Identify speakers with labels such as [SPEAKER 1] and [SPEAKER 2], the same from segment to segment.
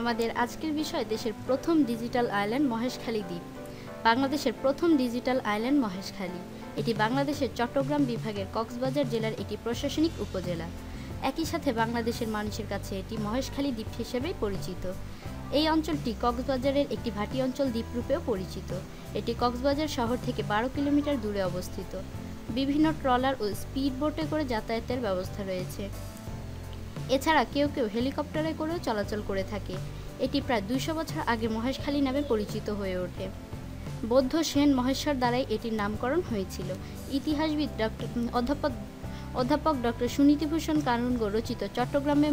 [SPEAKER 1] আমাদের আজকের বিষয় দেশের প্রথম ডিজিটাল আইল্যান্ড মহেশখালী দ্বীপ। বাংলাদেশের প্রথম ডিজিটাল আইল্যান্ড মহেশখালী। এটি বাংলাদেশের চট্টগ্রাম বিভাগের কক্সবাজার জেলার একটি প্রশাসনিক উপজেলা। একই সাথে বাংলাদেশের মানুষের কাছে এটি মহেশখালী দ্বীপ হিসেবেই পরিচিত। এই অঞ্চলটি কক্সবাজারের একটি ভাটি অঞ্চল দ্বীপরূপেও পরিচিত। এটি কক্সবাজার শহর থেকে বারো কিলোমিটার দূরে অবস্থিত। বিভিন্ন ট্রলার ও স্পিড বোটে করে যাতায়াতের ব্যবস্থা রয়েছে। এছাড়া কেউ কেউ হেলিকপ্টারে করেও চলাচল করে থাকে। এটি প্রায় দুইশো বছর আগে মহেশখালী নামে পরিচিত হয়ে ওঠে। বৌদ্ধ সেন মহেশ্বর দ্বারাই এটির নামকরণ হয়েছিল। ইতিহাসবিদ ডক্টর অধ্যাপক অধ্যাপক ডক্টর সুনীতিভূষণ কানুনগো রচিত চট্টগ্রামে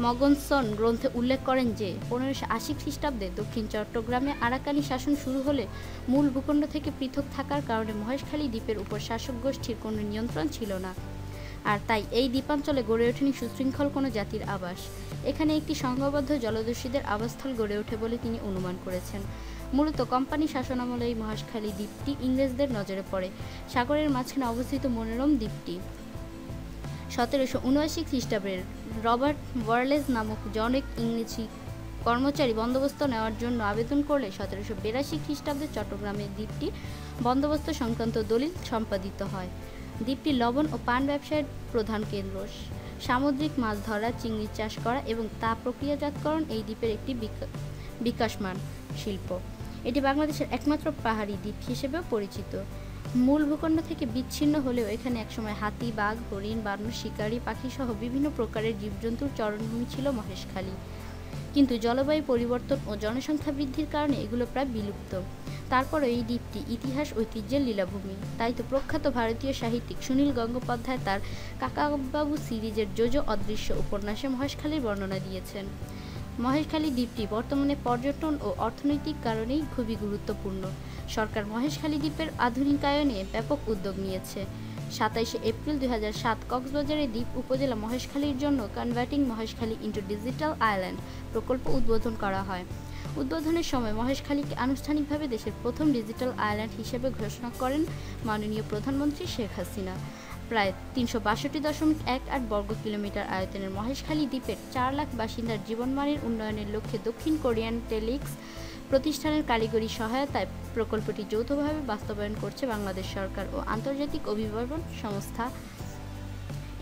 [SPEAKER 1] মগনসন গ্রন্থে উল্লেখ করেন যে, পনেরোশো আশি খ্রিস্টাব্দে দক্ষিণ চট্টগ্রামে আরাকানি শাসন শুরু হলে মূল ভূখণ্ড থেকে পৃথক থাকার কারণে মহেশখালী দ্বীপের উপর শাসক গোষ্ঠীর কোনো নিয়ন্ত্রণ ছিল না। আর তাই এই দ্বীপাঞ্চলে গড়ে ওঠেনি সুশৃঙ্খল কোনো জাতির আবাস। এখানে একটি সংঘবদ্ধ জলদস্যুদের আবাসস্থল গড়ে ওঠে বলে তিনি অনুমান করেছেন। মূলত কোম্পানি শাসনামলে এই মহেশখালী দ্বীপটি ইংরেজদের নজরে পড়ে। সাগরের মাঝখানে অবস্থিত মনোরম দ্বীপটি। সতেরোশো উনআশি খ্রিস্টাব্দের রবার্ট ওয়ারলেস নামক জনক ইংরেজি কর্মচারী বন্দোবস্ত নেওয়ার জন্য আবেদন করলে সতেরোশো বিরাশি খ্রিস্টাব্দে চট্টগ্রামের দ্বীপটি বন্দোবস্ত সংক্রান্ত দলিল সম্পাদিত হয়। দ্বীপটি লবণ ও পান ব্যবসায়ের প্রধান কেন্দ্র। সামুদ্রিক মাছ ধরা, চিংড়ি চাষ করা এবং তা প্রক্রিয়াজাতকরণ এই দ্বীপের একটি বিকাশমান শিল্প। এটি বাংলাদেশের একমাত্র পাহাড়ি দ্বীপ হিসেবেও পরিচিত। মূল ভূখণ্ড থেকে বিচ্ছিন্ন হলেও এখানে একসময় হাতি, বাঘ, হরিণ, বানর, শিকারী পাখি সহ বিভিন্ন প্রকারের জীবজন্তুর চরণভূমি ছিল মহেশখালী। কিন্তু জলবায়ু পরিবর্তন ও জনসংখ্যা বৃদ্ধির কারণে এগুলো প্রায় বিলুপ্ত। তারপরও এই দ্বীপটি ইতিহাস, ঐতিহ্যের লীলাভূমি। তাই তো প্রখ্যাত ভারতীয় সাহিত্যিক সুনীল গঙ্গোপাধ্যায় তার কাকাবাবু সিরিজের যোজো অদৃশ্য উপন্যাসে মহেশখালীর বর্ণনা দিয়েছেন। মহেশখালী দ্বীপটি বর্তমানে পর্যটন ও অর্থনৈতিক কারণেই খুবই গুরুত্বপূর্ণ। সরকার মহেশখালী দ্বীপের আধুনিকায়নে ব্যাপক উদ্যোগ নিয়েছে। সাতাইশে এপ্রিল দুই সাত কক্সবাজারের দ্বীপ উপজেলা মহেশখালীর জন্য converting Maheshkhali into digital island প্রকল্প উদ্বোধন করা হয়। উদ্বোধনের সময় মহেশখালীকে আনুষ্ঠানিকভাবে দেশের প্রথম ডিজিটাল আইল্যান্ড হিসেবে ঘোষণা করেন মাননীয় প্রধানমন্ত্রী শেখ হাসিনা। প্রায় তিনশো বাষট্টি দশমিক এক আট বর্গ কিলোমিটার আয়তনের মহেশখালী দ্বীপের চার লাখ বাসিন্দার জীবনমানের উন্নয়নের লক্ষ্যে দক্ষিণ কোরিয়ান টেলিক্স প্রতিষ্ঠানের কারিগরি সহায়তায় প্রকল্পটি যৌথভাবে বাস্তবায়ন করছে বাংলাদেশ সরকার ও আন্তর্জাতিক অভিভাবন সংস্থা।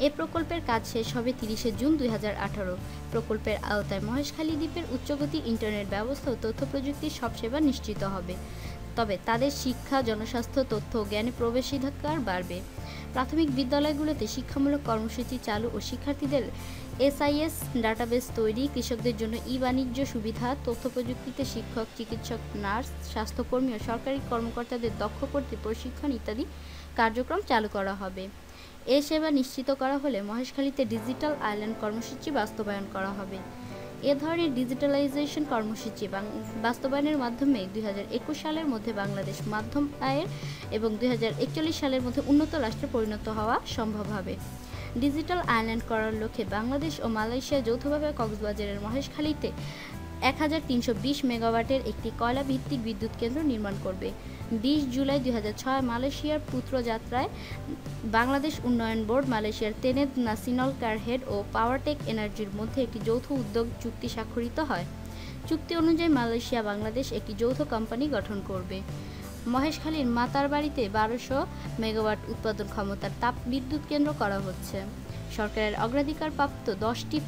[SPEAKER 1] এ প্রকল্পের কাজ শেষ হবে তিরিশে জুন দুই হাজার আঠারো। প্রকল্পের আওতায় মহেশখালী দ্বীপের উচ্চগতি ইন্টারনেট ব্যবস্থা ও তথ্য প্রযুক্তির সব সেবা নিশ্চিত হবে। তবে তাদের শিক্ষা, জনস্বাস্থ্য, তথ্য ও জ্ঞানে প্রবেশাধিকার বাড়বে। প্রাথমিক বিদ্যালয়গুলোতে শিক্ষামূলক কর্মসূচি চালু ও শিক্ষার্থীদের এসআইএস ডাটাবেস তৈরি, কৃষকদের জন্য ই বাণিজ্য সুবিধা, তথ্য প্রযুক্তিতে শিক্ষক, চিকিৎসক, নার্স, স্বাস্থ্যকর্মী ও সরকারি কর্মকর্তাদের দক্ষ করতে প্রশিক্ষণ ইত্যাদি কার্যক্রম চালু করা হবে। এ সেবা নিশ্চিত করা হলে মহেশখালীতে ডিজিটাল আইল্যান্ড কর্মসূচি বাস্তবায়ন করা হবে। এ ধরনের ডিজিটালাইজেশন কর্মসূচি বাস্তবায়নের মাধ্যমে দুই হাজার একুশ সালের মধ্যে বাংলাদেশ মাধ্যম আয়ের এবং দুই হাজার একচল্লিশ সালের মধ্যে উন্নত রাষ্ট্রে পরিণত হওয়া সম্ভব হবে। ডিজিটাল আইল্যান্ড করার লক্ষ্যে বাংলাদেশ ও মালয়েশিয়া যৌথভাবে কক্সবাজারের মহেশখালীতে এক হাজার তিনশো বিশ মেগাওয়াটের একটি কয়লা ভিত্তিক বিদ্যুৎ কেন্দ্র নির্মাণ করবে। বিশ জুলাই দুই ছয় মালয়েশিয়ার পুত্রযাত্রায় বাংলাদেশ উন্নয়ন বোর্ড, মালয়েশিয়ার তেনেদ নাসিনল কারহেড ও পাওয়ারটেক এনার্জির মধ্যে একটি যৌথ উদ্যোগ চুক্তি স্বাক্ষরিত হয়। চুক্তি অনুযায়ী মালয়েশিয়া, বাংলাদেশ একটি যৌথ কোম্পানি গঠন করবে। মহেশখালীর মাতার বাড়িতে বারোশো মেগাওয়াট উৎপাদন ক্ষমতার তাপ বিদ্যুৎ কেন্দ্র করা হচ্ছে। সরকারের অগ্রাধিকারপ্রাপ্ত দশটি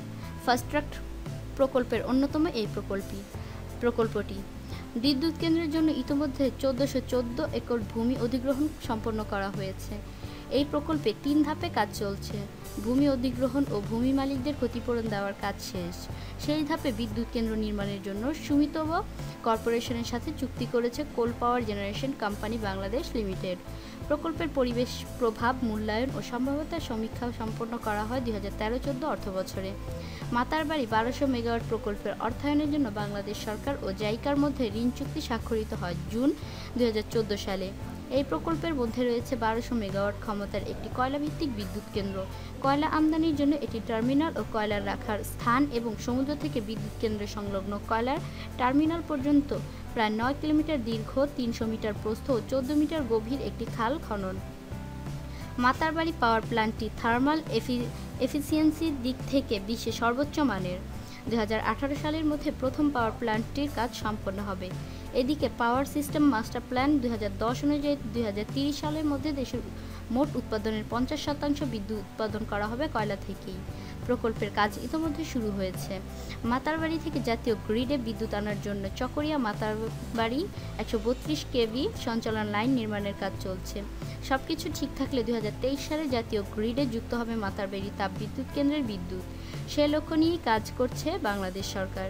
[SPEAKER 1] ফাস্ট্রাক প্রকল্পের অন্যতম এই প্রকল্পটি প্রকল্পটি। বিদ্যুৎ কেন্দ্রের জন্য ইতিমধ্যে চোদ্দোশো চোদ্দ একর ভূমি অধিগ্রহণ সম্পন্ন করা হয়েছে। এই প্রকল্পে তিন ধাপে কাজ চলছে। ভূমি অধিগ্রহণ ও ভূমি মালিকদের ক্ষতিপূরণ দেওয়ার কাজ শেষ। সেই ধাপে বিদ্যুৎ কেন্দ্র নির্মাণের জন্য সুমিতব কর্পোরেশনের সাথে চুক্তি করেছে coal power generation company Bangladesh limited. প্রকল্পের পরিবেশ, প্রভাব, মূল্যায়ন ও সম্ভাব্যতার সমীক্ষা সম্পন্ন করা হয় দুই হাজার তেরো চোদ্দ অর্থ বছরে। মাতারবাড়ি বারোশো মেগাওয়াট প্রকল্পের অর্থায়নের জন্য বাংলাদেশ সরকার ও জাইকার মধ্যে ঋণ চুক্তি স্বাক্ষরিত হয় জুন দু হাজার চোদ্দ সালে। এই প্রকল্পের মধ্যে রয়েছে বারোশো মেগাওয়াট ক্ষমতার একটি কয়লাভিত্তিক বিদ্যুৎ কেন্দ্র। কয়লা আমদানির জন্য এটি টার্মিনাল ও কয়লার রাখার স্থান এবং সমুদ্র থেকে বিদ্যুৎ কেন্দ্র সংলগ্ন কয়লার টার্মিনাল পর্যন্ত। প্রায় নয় কিলোমিটার দীর্ঘ, তিনশো মিটার প্রস্থ ও চোদ্দ মিটার গভীর একটি খাল খনন। মাতারবাড়ি পাওয়ার প্ল্যান্টটি থার্মাল এফি এফিসিয়েন্সির দিক থেকে বিশ্বে সর্বোচ্চ মানের। দুই হাজার আঠারো সালের মধ্যে প্রথম পাওয়ার প্ল্যান্টটির কাজ সম্পন্ন হবে। এদিকে পাওয়ার সিস্টেম মাস্টার প্ল্যান দুই হাজার দশ অনুযায়ী দু সালের মধ্যে দেশের মোট উৎপাদনের পঞ্চাশ শতাংশ বিদ্যুৎ উৎপাদন করা হবে কয়লা থেকেই। প্রকল্পের কাজ ইতিমধ্যে শুরু হয়েছে। মাতারবাড়ি থেকে জাতীয় গ্রিডে বিদ্যুৎ আনার জন্য চকরিয়া মাতারবাড়ি একশো বত্রিশ কেভি সঞ্চালন লাইন নির্মাণের কাজ চলছে। সব কিছু ঠিক থাকলে দুই হাজার তেইশ সালে জাতীয় গ্রিডে যুক্ত হবে মাতারবাড়ি তাপ বিদ্যুৎ কেন্দ্রের বিদ্যুৎ। সে লক্ষ্য নিয়েই কাজ করছে বাংলাদেশ সরকার।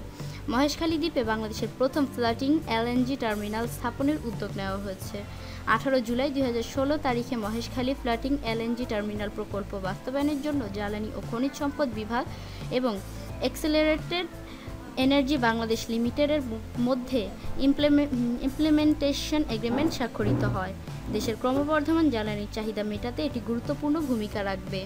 [SPEAKER 1] মহেশখালী দ্বীপে বাংলাদেশের প্রথম ফ্লাটিং এলএনজি টার্মিনাল স্থাপনের উদ্যোগ নেওয়া হয়েছে। আঠারো জুলাই দুই হাজার ষোলো তারিখে মহেশখালী ফ্লাটিং এলএনজি টার্মিনাল প্রকল্প বাস্তবায়নের জন্য জ্বালানি ও খনিজ সম্পদ বিভাগ এবং এক্সেলারেটেড এনার্জি বাংলাদেশ লিমিটেডের মধ্যে ইমপ্লিমেন্টেশন এগ্রিমেন্ট স্বাক্ষরিত হয়। দেশের ক্রমবর্ধমান জ্বালানির চাহিদা মেটাতে এটি গুরুত্বপূর্ণ ভূমিকা রাখবে।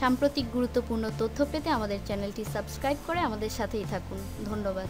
[SPEAKER 1] সাম্প্রতিক গুরুত্বপূর্ণ তথ্য পেতে আমাদের চ্যানেলটি সাবস্ক্রাইব করে আমাদের সাথেই থাকুন। ধন্যবাদ।